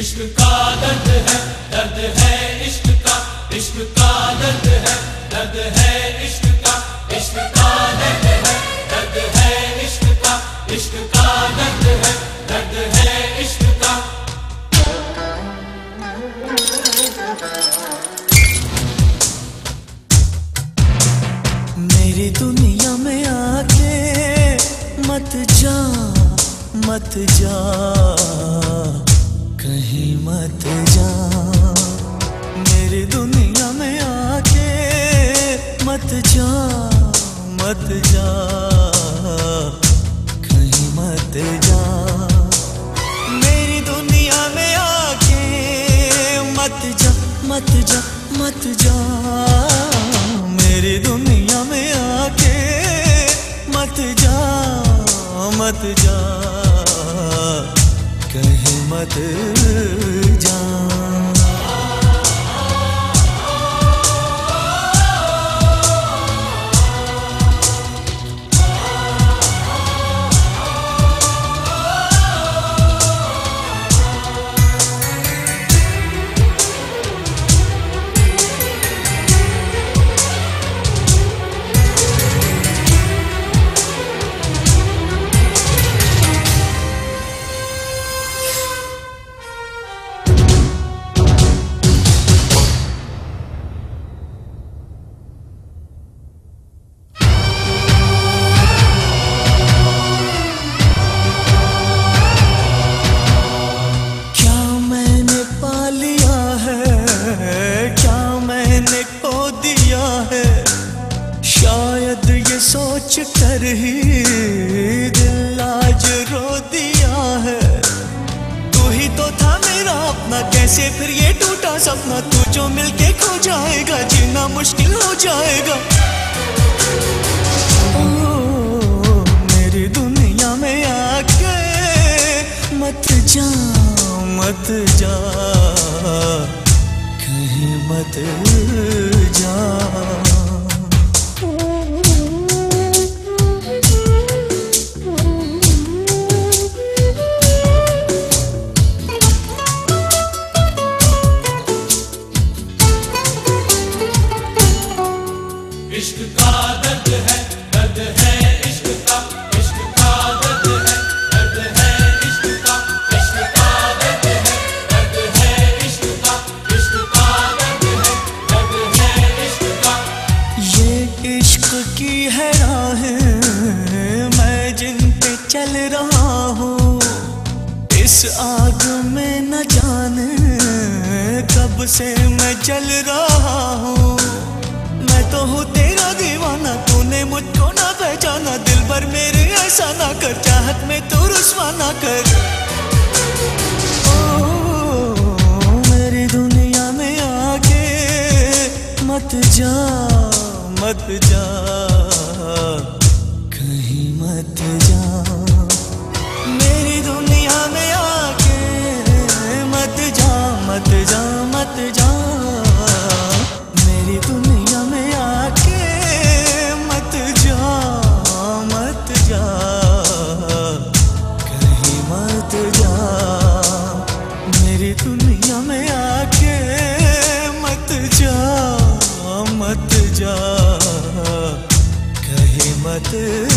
इश्क का दर्द है दर्द है इश्क का इश्क का दर्द है दर्द है इश्क का इश्क का दर्द है दर्द है इश्क का इश्क का दर्द है दर्द है इश्क का। मेरी दुनिया में आके मत जा मत जा। कहीं मत जा। मेरी दुनिया में आके मत जा मत जा। कहीं मत जा। मेरी दुनिया में आके मत जा मत जा मत जा। मेरी दुनिया में आके मत जा मत जा। कहीं मत जा शायद ये सोच कर ही दिल आज रो दिया है। तू ही तो था मेरा अपना, कैसे फिर ये टूटा सपना? तू जो मिलके खो जाएगा, जीना मुश्किल हो जाएगा। मेरी दुनिया में मत जा मत जा। कहीं मत जा। इश्क का है मैं जिन पे चल रहा हूँ, इस आग में न जाने, कब से मैं जल रहा हूँ। मैं तो हूँ मुझको ना पहचाना दिल भर मेरे ऐसा ना कर चाहत में तू रुसवा ना कर। ओ, मेरी दुनिया में आके मत जा मत जा कहीं मत जा। मेरी दुनिया में आके मत जा मत जा मत जा। मेरी दुनिया में आके जा कहीं मत जा